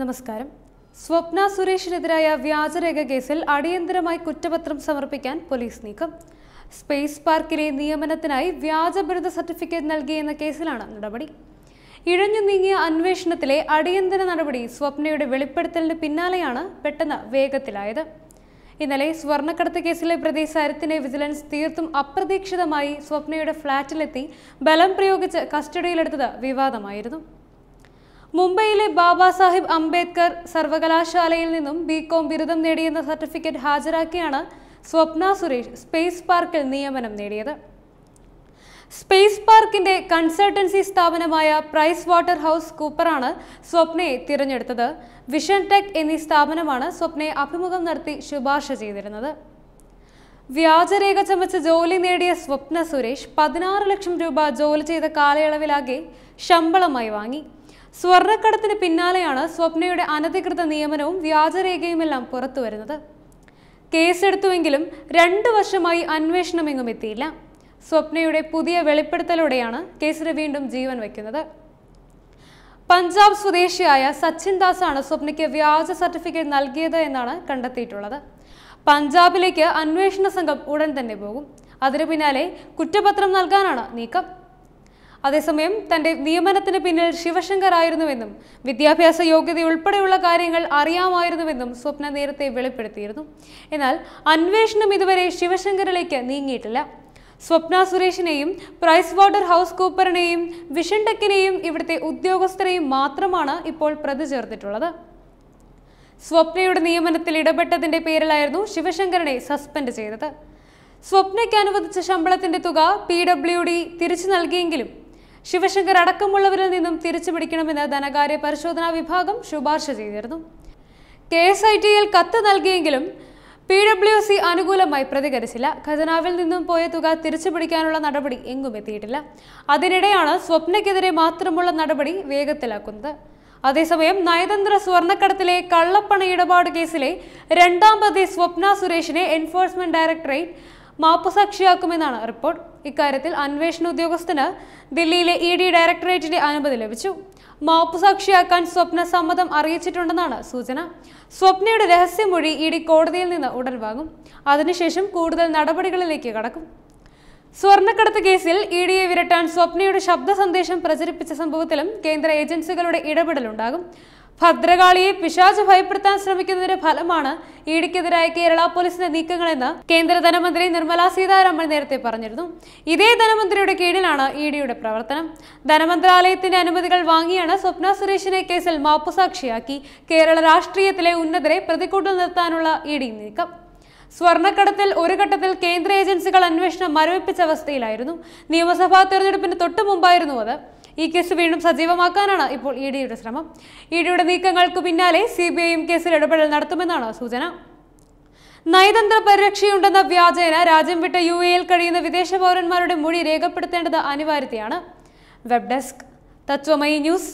നമസ്കാരം. സ്വപ്ന സുരേഷിനെതിരായ വ്യാജരേഖ കേസിൽ അടിയന്തരമായി കുറ്റപത്രം സമർപ്പിക്കാൻ പോലീസ് നീക്കം. സ്പേസ് പാർക്കിലെ നിയമനത്തിനായി വ്യാജ ബിരുദ സർട്ടിഫിക്കറ്റ് നൽകിയെന്ന കേസിലാണ് നടപടി. ഇഴഞ്ഞു നീങ്ങിയ അന്വേഷണത്തിലെ അടിയന്തര നടപടി സ്വപ്നയുടെ വെളിപ്പെടുത്തലിന് പിന്നാലെയാണ് പെട്ടെന്ന് വേഗത്തിലായത്. ഇന്നലെ സ്വർണക്കടത്ത് കേസിലെ പ്രതി സരത്തിനെ വിജിലൻസ് തീർത്തും അപ്രതീക്ഷിതമായി സ്വപ്നയുടെ ഫ്ളാറ്റിലെത്തി ബലം പ്രയോഗിച്ച് കസ്റ്റഡിയിലെടുത്തത് വിവാദമായിരുന്നു. മുംബൈയിലെ ബാബാ സാഹിബ് അംബേദ്കർ സർവകലാശാലയിൽ നിന്നും ബികോം ബിരുദം നേടിയെന്ന സർട്ടിഫിക്കറ്റ് ഹാജരാക്കിയാണ് സ്വപ്ന സുരേഷ് സ്പേസ് പാർക്കിൽ നിയമനം നേടിയത്. സ്പേസ് പാർക്കിന്റെ കൺസൾട്ടൻസി സ്ഥാപനമായ പ്രൈസ് വാട്ടർ ഹൗസ് കൂപ്പറാണ് സ്വപ്നയെ തിരഞ്ഞെടുത്തത്. വിഷൻ ടെക് എന്നീ സ്ഥാപനമാണ് സ്വപ്നയെ അഭിമുഖം നടത്തി ശുപാർശ ചെയ്തിരുന്നത്. വ്യാജരേഖ ചമച്ച് ജോലി നേടിയ സ്വപ്ന സുരേഷ് പതിനാറ് ലക്ഷം രൂപ ജോലി ചെയ്ത കാലയളവിലാകെ ശമ്പളമായി വാങ്ങി. സ്വർണക്കടത്തിന് പിന്നാലെയാണ് സ്വപ്നയുടെ അനധികൃത നിയമനവും വ്യാജരേഖയുമെല്ലാം പുറത്തു വരുന്നത് കേസെടുത്തുവെങ്കിലും രണ്ടു വർഷമായി അന്വേഷണമെങ്ങും എത്തിയില്ല. സ്വപ്നയുടെ പുതിയ വെളിപ്പെടുത്തലോടെയാണ് കേസിന് വീണ്ടും ജീവൻ വയ്ക്കുന്നത്. പഞ്ചാബ് സ്വദേശിയായ സച്ചിൻ ദാസാണ് സ്വപ്നയ്ക്ക് വ്യാജ സർട്ടിഫിക്കറ്റ് നൽകിയത് എന്നാണ് കണ്ടെത്തിയിട്ടുള്ളത്. പഞ്ചാബിലേക്ക് അന്വേഷണ സംഘം ഉടൻ തന്നെ പോകും. അതിനു പിന്നാലെ കുറ്റപത്രം നൽകാനാണ് നീക്കം. അതേസമയം തന്റെ നിയമനത്തിന് പിന്നിൽ ശിവശങ്കർ ആയിരുന്നുവെന്നും വിദ്യാഭ്യാസ യോഗ്യത ഉൾപ്പെടെയുള്ള കാര്യങ്ങൾ അറിയാമായിരുന്നുവെന്നും സ്വപ്ന നേരത്തെ വെളിപ്പെടുത്തിയിരുന്നു. എന്നാൽ അന്വേഷണം ഇതുവരെ ശിവശങ്കറിലേക്ക് നീങ്ങിയിട്ടില്ല. സ്വപ്ന സുരേഷിനെയും പ്രൈസ് വാട്ടർ ഹൗസ് കൂപ്പറിനെയും വിഷൻ ടെക്കിനെയും ഇവിടുത്തെ ഉദ്യോഗസ്ഥരെയും മാത്രമാണ് ഇപ്പോൾ പ്രതി ചേർത്തിട്ടുള്ളത് സ്വപ്നയുടെ നിയമനത്തിൽ ഇടപെട്ടതിന്റെ പേരിലായിരുന്നു ശിവശങ്കറിനെ സസ്പെൻഡ് ചെയ്തത്. സ്വപ്നയ്ക്ക് അനുവദിച്ച ശമ്പളത്തിന്റെ തുക പി ഡബ്ല്യു ഡി തിരിച്ചു നൽകിയെങ്കിലും ശിവശങ്കർ അടക്കമുള്ളവരിൽ നിന്നും തിരിച്ചു പിടിക്കണമെന്ന് ധനകാര്യ പരിശോധനാ വിഭാഗം ശുപാർശ ചെയ്തിരുന്നു. കെ എസ് ഐ ടിയിൽ കത്ത് നൽകിയെങ്കിലും പി ഡബ്ല്യു സി അനുകൂലമായി പ്രതികരിച്ചില്ല. ഖജനാവിൽ നിന്നും പോയ തുക തിരിച്ചു പിടിക്കാനുള്ള നടപടി എങ്ങും എത്തിയിട്ടില്ല. അതിനിടെയാണ് സ്വപ്നയ്ക്കെതിരെ മാത്രമുള്ള നടപടി വേഗത്തിലാക്കുന്നത്. അതേസമയം നയതന്ത്ര സ്വർണക്കടത്തിലെ കള്ളപ്പണ ഇടപാട് കേസിലെ രണ്ടാം പ്രതി സ്വപ്ന സുരേഷിനെ എൻഫോഴ്സ്മെന്റ് ഡയറക്ടറേറ്റ് മാപ്പുസാക്ഷിയാക്കുമെന്നാണ് റിപ്പോർട്ട്. ഇക്കാര്യത്തിൽ അന്വേഷണ ഉദ്യോഗസ്ഥന് ദില്ലിയിലെ ഇ ഡി ഡയറക്ടറേറ്റിന്റെ അനുമതി ലഭിച്ചു. മാപ്പുസാക്ഷിയാക്കാൻ സ്വപ്ന സമ്മതം അറിയിച്ചിട്ടുണ്ടെന്നാണ് സൂചന. സ്വപ്നയുടെ രഹസ്യമൊഴി ഇ ഡി കോടതിയിൽ നിന്ന് ഉടൻ വാങ്ങും അതിനുശേഷം കൂടുതൽ നടപടികളിലേക്ക് കടക്കും. സ്വർണക്കടത്ത് കേസിൽ ഇ ഡിയെ വിരട്ടാൻ സ്വപ്നയുടെ ശബ്ദ സന്ദേശം പ്രചരിപ്പിച്ച സംഭവത്തിലും കേന്ദ്ര ഏജൻസികളുടെ ഇടപെടലുണ്ടാകും. ഭദ്രകാളിയെ പിശാച് ഭയപ്പെടുത്താൻ ശ്രമിക്കുന്നതിന്റെ ഫലമാണ് ഇ ഡിക്കെതിരായ കേരള പോലീസിന്റെ നീക്കങ്ങളെന്ന് കേന്ദ്ര ധനമന്ത്രി നിർമ്മല സീതാരാമൻ നേരത്തെ പറഞ്ഞിരുന്നു. ഇതേ ധനമന്ത്രിയുടെ കീഴിലാണ് ഇഡിയുടെ പ്രവർത്തനം. ധനമന്ത്രാലയത്തിന്റെ അനുമതികൾ വാങ്ങിയാണ് സ്വപ്ന സുരേഷിനെ കേസിൽ മാപ്പുസാക്ഷിയാക്കി കേരള രാഷ്ട്രീയത്തിലെ ഉന്നതരെ പ്രതിക്കൂട്ടിൽ നിർത്താനുള്ള ഇഡി നീക്കം. സ്വർണക്കടത്തിൽ ഒരു ഘട്ടത്തിൽ കേന്ദ്ര ഏജൻസികൾ അന്വേഷണം മരവിപ്പിച്ച അവസ്ഥയിലായിരുന്നു. നിയമസഭാ തെരഞ്ഞെടുപ്പിന് തൊട്ടു മുമ്പായിരുന്നു അത്. ഈ കേസ് വീണ്ടും സജീവമാക്കാനാണ് ഇപ്പോൾ ഇ ഡിയുടെ ശ്രമം. ഇ ഡിയുടെ നീക്കങ്ങൾക്ക് പിന്നാലെ സി ബി ഐയും കേസിൽ ഇടപെടൽ നടത്തുമെന്നാണ് സൂചന. നയതന്ത്ര പരിരക്ഷയുണ്ടെന്ന വ്യാജേന രാജ്യം വിട്ട യു എയിൽ കഴിയുന്ന വിദേശ പൗരന്മാരുടെ മൊഴി രേഖപ്പെടുത്തേണ്ടത് അനിവാര്യതയാണ്. Web desk Tatwamayi news.